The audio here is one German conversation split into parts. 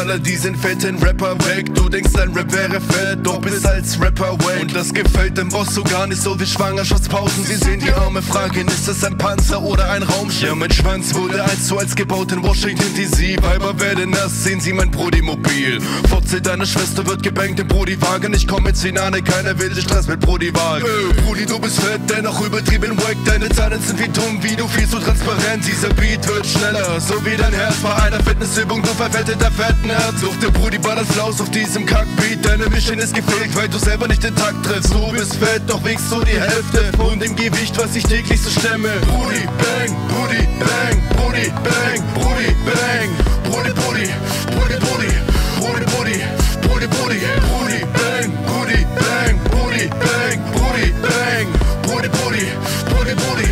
Alle die sind fetten Rapper weg. Du denkst, dein Rap wäre fett, doch bist als Rapper weg. Und das gefällt dem Boss so gar nicht so wie Schwangerschaftspausen. Sie sehen die Arme, fragen, ist es ein Panzer oder ein Raumschiff? Ja, mein Schwanz wurde eins zu eins gebaut in Washington DC. Weiber werden nass, sehen sie mein Brody-Mobil. Fotze, deine Schwester wird gebankt im Brody-Wagen. Ich komm mit Zinane, keiner will den Stress mit Brody-Wagen. Äh, Brudi, du bist fett, dennoch übertrieben wack. Deine Zahlen sind wie dumm, wie du viel zu transparent. Dieser Beat wird schneller, so wie dein Herz bei einer Fitnessübung. Du verfetteter fetten Herz. Such der Brudi ballert Flaus auf diesem Kackbeat. Deine Mission ist gefehlt, weil du selber nicht den Takt triffst. Du bist fett, doch wiegst du die Hälfte von dem Gewicht, was ich täglich so stemme. Brudi, bang, Brudi, bang, Brudi, bang, Brudi, bang. Brudi, Brudi, Brudi, Brudi, Brudi, Brudi, Brudi, Brudi, Brudi, bang, Brudi, bang, Brudi, bang, Brudi, bang. Brudi, Brudi, Brudi, Brudi,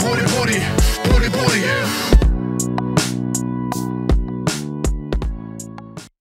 Brudi, Brudi, Brudi, Brudi.